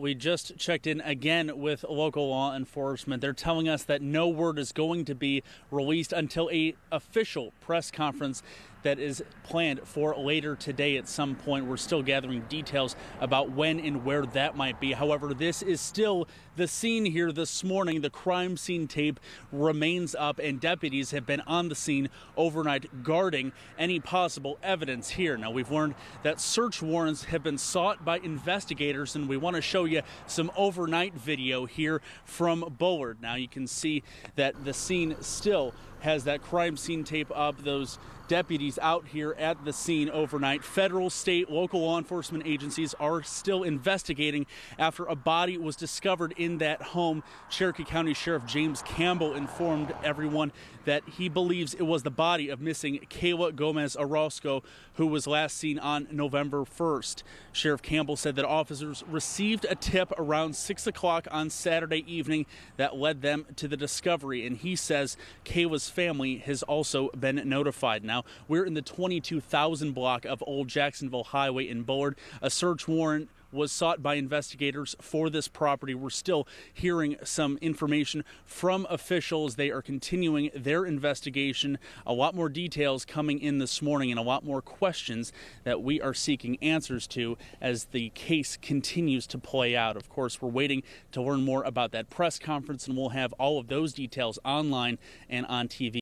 We just checked in again with local law enforcement. They're telling us that no word is going to be released until a official press conference that is planned for later today at some point. We're still gathering details about when and where that might be. However, this is still the scene here this morning. The crime scene tape remains up, and deputies have been on the scene overnight guarding any possible evidence here. Now, we've learned that search warrants have been sought by investigators, and we want to show you some overnight video here from Bullard. Now, you can see that the scene still has that crime scene tape up, those deputies out here at the scene overnight. Federal, state, local law enforcement agencies are still investigating after a body was discovered in that home. Cherokee County Sheriff James Campbell informed everyone that he believes it was the body of missing Kayla Gomez Orozco, who was last seen on November 1st. Sheriff Campbell said that officers received a tip around 6 o'clock on Saturday evening that led them to the discovery, and he says Kayla's family has also been notified. Now, we're in the 22,000 block of Old Jacksonville Highway in Bullard. A search warrant was sought by investigators for this property. We're still hearing some information from officials. They are continuing their investigation. A lot more details coming in this morning and a lot more questions that we are seeking answers to as the case continues to play out. Of course, we're waiting to learn more about that press conference, and we'll have all of those details online and on TV.